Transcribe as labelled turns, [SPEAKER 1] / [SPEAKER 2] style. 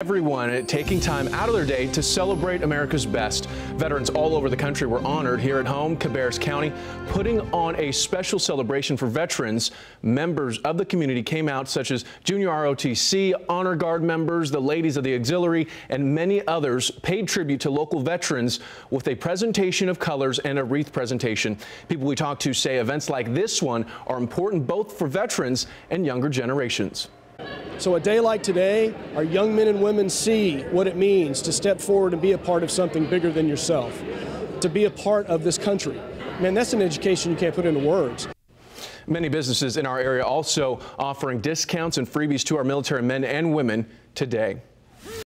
[SPEAKER 1] Everyone taking time out of their day to celebrate America's best. Veterans all over the country were honored here at home, Cabarrus County, putting on a special celebration for veterans. Members of the community came out, such as Junior ROTC, Honor Guard members, the ladies of the auxiliary, and many others paid tribute to local veterans with a presentation of colors and a wreath presentation. People we talked to say events like this one are important both for veterans and younger generations.
[SPEAKER 2] So a day like today, our young men and women see what it means to step forward and be a part of something bigger than yourself, to be a part of this country. Man, that's an education you can't put into words.
[SPEAKER 1] Many businesses in our area also offering discounts and freebies to our military men and women today.